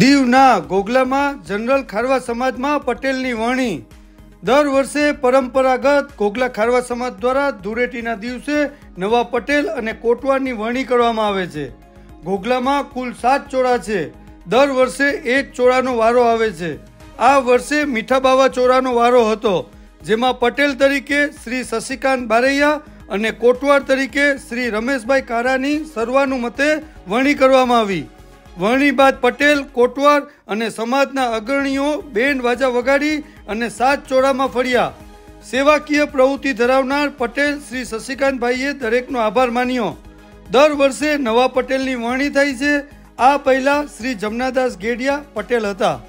દીવના ગોગલામાં જનરલ ખારવા સમાજમાં પટેલની વણી. દર વર્ષે પરંપરાગત ગોગલા ખારવા સમાજ દ્વારા ધૂળેટીના દિવસે નવા પટેલ અને કોટવારની વરણી કરવામાં આવે છે. ગોગલામાં કુલ સાત ચોળા છે. દર વર્ષે એક ચોળાનો વારો આવે છે. આ વર્ષે મીઠા બાવા ચોરાનો વારો હતો, જેમાં પટેલ તરીકે શ્રી શશિકાંત બારૈયા અને કોટવાર તરીકે શ્રી રમેશભાઈ કારાની સર્વાનુમતે વરણી કરવામાં આવી. વરણી બાદ પટેલ, કોટવાર અને સમાજના અગ્રણીઓ બેન્ડ વાજા વગાડી અને સાત ચોરામાં ફર્યા. સેવાકીય પ્રવૃત્તિ ધરાવનાર પટેલ શ્રી શશિકાંતભાઈએ દરેકનો આભાર માન્યો. દર વર્ષે નવા પટેલની વરણી થાય છે. આ પહેલા શ્રી જમનાદાસ ગેડિયા પટેલ હતા.